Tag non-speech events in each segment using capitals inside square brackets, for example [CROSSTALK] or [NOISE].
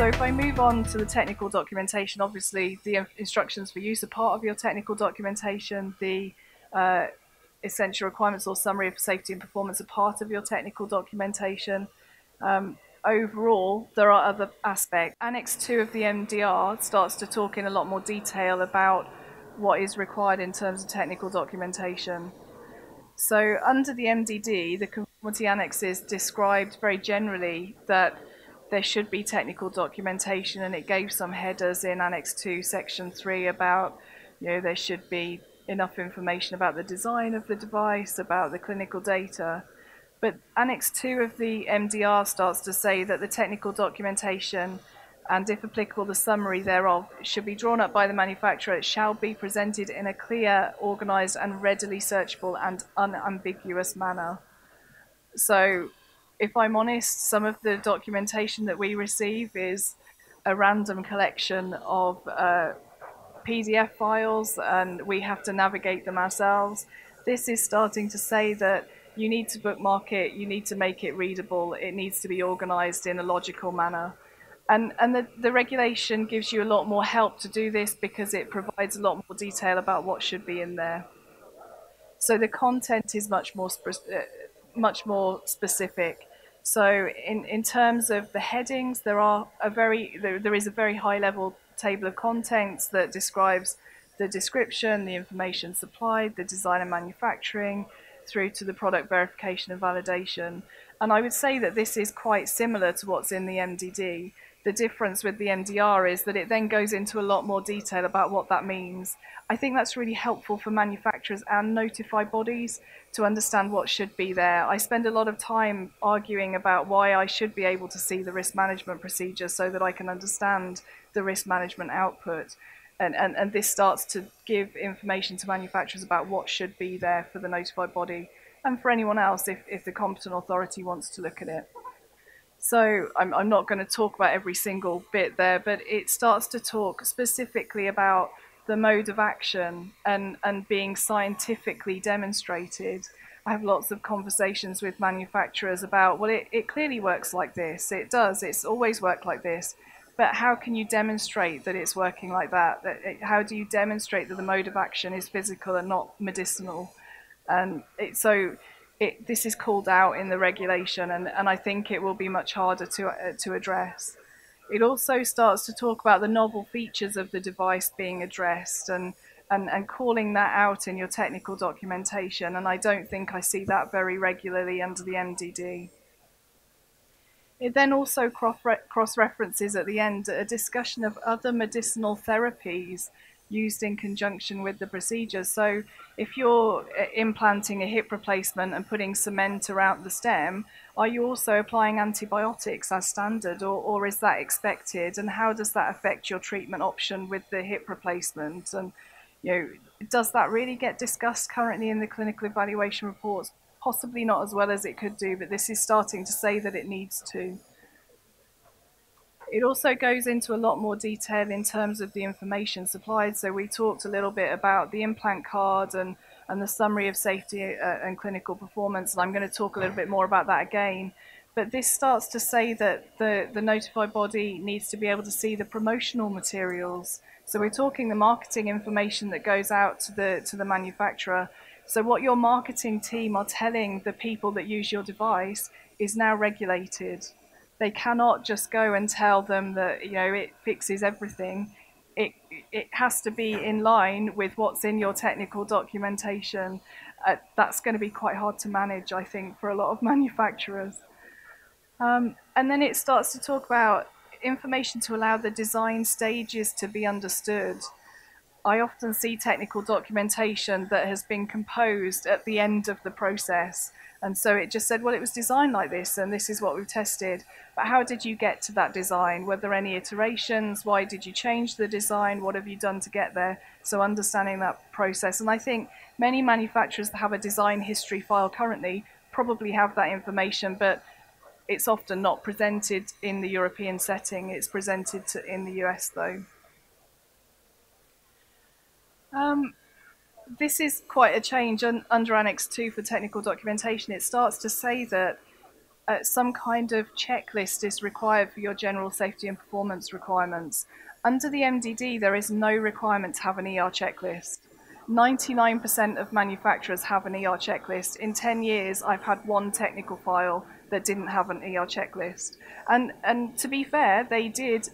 So if I move on to the technical documentation, obviously the instructions for use are part of your technical documentation. The uh, essential requirements or summary of safety and performance are part of your technical documentation. Um, overall, there are other aspects. Annex 2 of the MDR starts to talk in a lot more detail about what is required in terms of technical documentation. So under the MDD, the conformity annexes described very generally that there should be technical documentation and it gave some headers in Annex 2, Section 3 about, you know, there should be enough information about the design of the device, about the clinical data. But Annex 2 of the MDR starts to say that the technical documentation and, if applicable, the summary thereof should be drawn up by the manufacturer. It shall be presented in a clear, organized, and readily searchable and unambiguous manner. So, if I'm honest, some of the documentation that we receive is a random collection of uh, PDF files, and we have to navigate them ourselves. This is starting to say that you need to bookmark it, you need to make it readable, it needs to be organized in a logical manner. And, and the, the regulation gives you a lot more help to do this because it provides a lot more detail about what should be in there. So the content is much more, uh, much more specific. So in, in terms of the headings, there are a very there, there is a very high level table of contents that describes the description, the information supplied, the design and manufacturing, through to the product verification and validation. And I would say that this is quite similar to what's in the MDD. The difference with the MDR is that it then goes into a lot more detail about what that means. I think that's really helpful for manufacturers and notified bodies to understand what should be there. I spend a lot of time arguing about why I should be able to see the risk management procedure so that I can understand the risk management output. And, and, and this starts to give information to manufacturers about what should be there for the notified body and for anyone else if, if the competent authority wants to look at it. So I'm, I'm not going to talk about every single bit there, but it starts to talk specifically about the mode of action and, and being scientifically demonstrated. I have lots of conversations with manufacturers about, well, it, it clearly works like this. It does. It's always worked like this. But how can you demonstrate that it's working like that? that it, how do you demonstrate that the mode of action is physical and not medicinal? And it, so it, this is called out in the regulation, and, and I think it will be much harder to, uh, to address. It also starts to talk about the novel features of the device being addressed and, and, and calling that out in your technical documentation, and I don't think I see that very regularly under the MDD. It then also cross references at the end a discussion of other medicinal therapies used in conjunction with the procedure. So if you're uh, implanting a hip replacement and putting cement around the stem, are you also applying antibiotics as standard or, or is that expected? And how does that affect your treatment option with the hip replacement? And you know, does that really get discussed currently in the clinical evaluation reports? Possibly not as well as it could do, but this is starting to say that it needs to. It also goes into a lot more detail in terms of the information supplied. So we talked a little bit about the implant card and, and the summary of safety uh, and clinical performance. And I'm going to talk a little bit more about that again. But this starts to say that the, the notified body needs to be able to see the promotional materials. So we're talking the marketing information that goes out to the to the manufacturer. So what your marketing team are telling the people that use your device is now regulated. They cannot just go and tell them that you know it fixes everything. It it has to be in line with what's in your technical documentation. Uh, that's going to be quite hard to manage, I think, for a lot of [LAUGHS] manufacturers. Um, and then it starts to talk about information to allow the design stages to be understood. I often see technical documentation that has been composed at the end of the process. And so it just said, well, it was designed like this, and this is what we've tested. But how did you get to that design? Were there any iterations? Why did you change the design? What have you done to get there? So understanding that process. And I think many manufacturers that have a design history file currently probably have that information, but it's often not presented in the European setting. It's presented in the US, though. Um, this is quite a change un, under Annex 2 for technical documentation. It starts to say that uh, some kind of checklist is required for your general safety and performance requirements. Under the MDD, there is no requirement to have an ER checklist. 99% of manufacturers have an ER checklist. In 10 years, I've had one technical file that didn't have an ER checklist. And, and to be fair, they did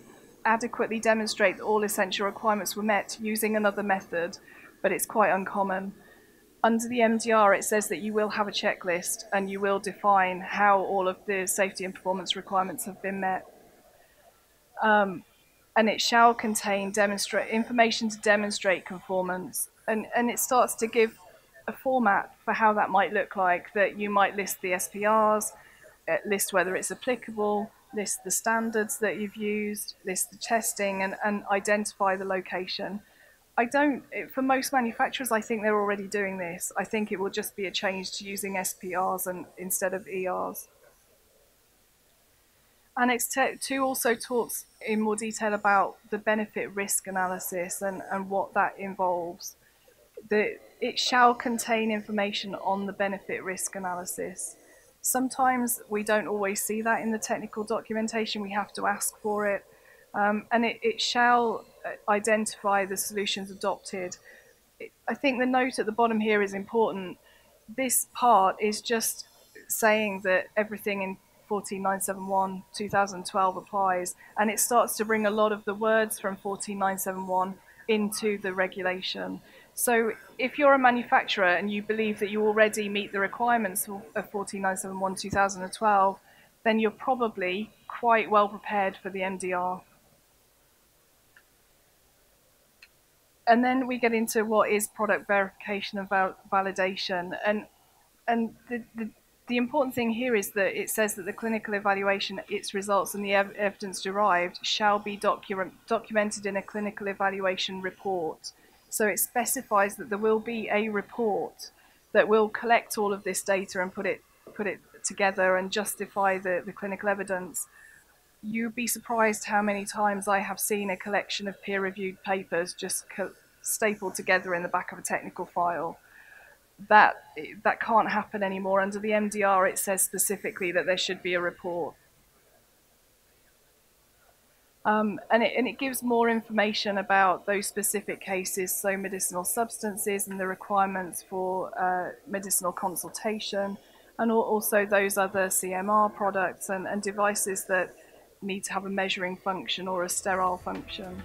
adequately demonstrate that all essential requirements were met using another method, but it's quite uncommon. Under the MDR, it says that you will have a checklist and you will define how all of the safety and performance requirements have been met. Um, and it shall contain demonstrate information to demonstrate conformance. And, and it starts to give a format for how that might look like, that you might list the SPRs, uh, list whether it's applicable, list the standards that you've used, list the testing, and, and identify the location. I don't, for most manufacturers, I think they're already doing this. I think it will just be a change to using SPRs and instead of ERs. Annex 2 also talks in more detail about the benefit risk analysis and, and what that involves. The, it shall contain information on the benefit risk analysis. Sometimes we don't always see that in the technical documentation, we have to ask for it. Um, and it, it, shall uh, identify the solutions adopted. I think the note at the bottom here is important. This part is just saying that everything in 14971 2012 applies and it starts to bring a lot of the words from 14971 into the regulation. So if you're a manufacturer and you believe that you already meet the requirements of 14971 2012, then you're probably quite well prepared for the MDR. And then we get into what is product verification and val validation. And and the, the the important thing here is that it says that the clinical evaluation, its results, and the ev evidence derived shall be docu documented in a clinical evaluation report. So it specifies that there will be a report that will collect all of this data and put it put it together and justify the, the clinical evidence. You'd be surprised how many times I have seen a collection of peer-reviewed papers just stapled together in the back of a technical file that that can't happen anymore. Under the MDR, it says specifically that there should be a report. Um, and, it, and it gives more information about those specific cases, so medicinal substances and the requirements for uh, medicinal consultation, and also those other CMR products and, and devices that need to have a measuring function or a sterile function.